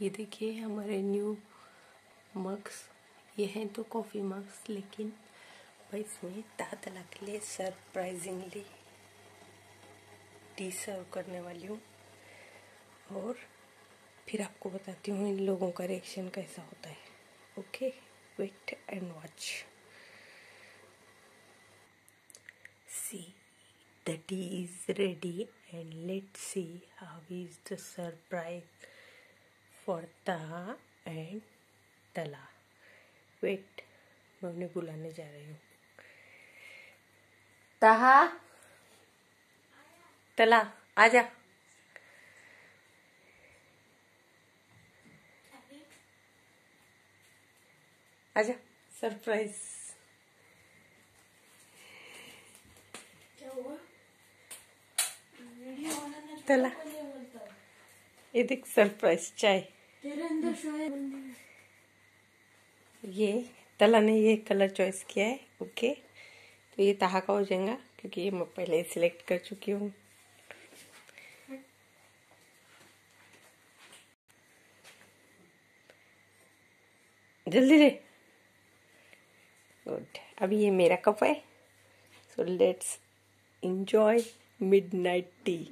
ये देखिए हमारे न्यू मग्स ये हैं तो कॉफ़ी मग्स लेकिन इसमें तातला के लिए सरप्राइजिंगली टी सर्व करने वाली हूँ। और फिर आपको बताती हूँ इन लोगों का रिएक्शन कैसा होता है। Okay wait and watch see the tea is ready and let's see how is the Taha and Tala. Wait, मैं उन्हें बुलाने जा रही हूँ। ताहा? तला आजा। आजा सरप्राइज़ तला। ये देख सरप्राइज़ चाय। ये, तला ने ये कलर चॉइस किया है ओके तो ये ताहा का हो जाएगा, क्योंकि ये मैं पहले ही सिलेक्ट कर चुकी हूँ। जल्दी रे। गुड अभी ये मेरा कप है। So let's enjoy midnight tea.